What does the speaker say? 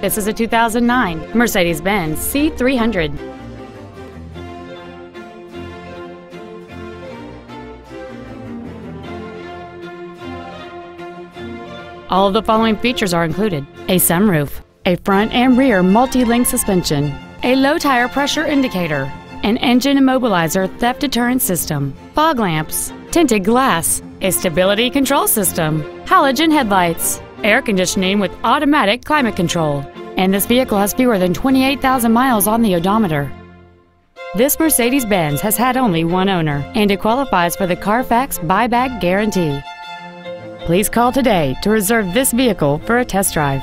This is a 2009 Mercedes-Benz C300. All of the following features are included. A sunroof, a front and rear multi-link suspension, a low tire pressure indicator, an engine immobilizer theft deterrent system, fog lamps, tinted glass, a stability control system, halogen headlights, air conditioning with automatic climate control, and this vehicle has fewer than 28,000 miles on the odometer. This Mercedes-Benz has had only one owner, and it qualifies for the Carfax buyback guarantee. Please call today to reserve this vehicle for a test drive.